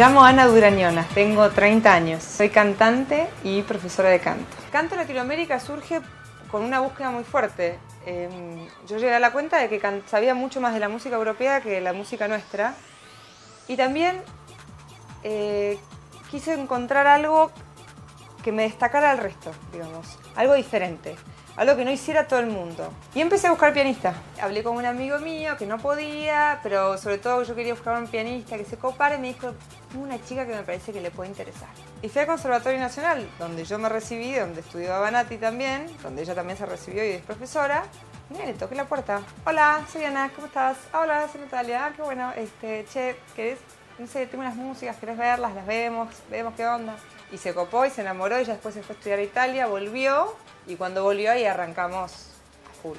llamo Ana Durañona, tengo 30 años, soy cantante y profesora de canto. Canto en Latinoamérica surge con una búsqueda muy fuerte. Em, yo llegué a la cuenta de que sabía mucho más de la música europea que de la música nuestra y también eh, quise encontrar algo que me destacara al resto, digamos, algo diferente algo que no hiciera todo el mundo. Y empecé a buscar pianista. Hablé con un amigo mío que no podía, pero sobre todo yo quería buscar un pianista que se copara y me dijo, una chica que me parece que le puede interesar. Y fui al Conservatorio Nacional, donde yo me recibí, donde estudiaba Nati también, donde ella también se recibió y es profesora. Y le toqué la puerta. Hola, soy Ana, ¿cómo estás? Hola, soy Natalia. Ah, qué bueno. Este, che, ¿querés? No sé, tengo unas músicas, ¿querés verlas? Las vemos, vemos qué onda. Y se copó y se enamoró, ella después se fue a estudiar a Italia, volvió y cuando volvió ahí arrancamos a full.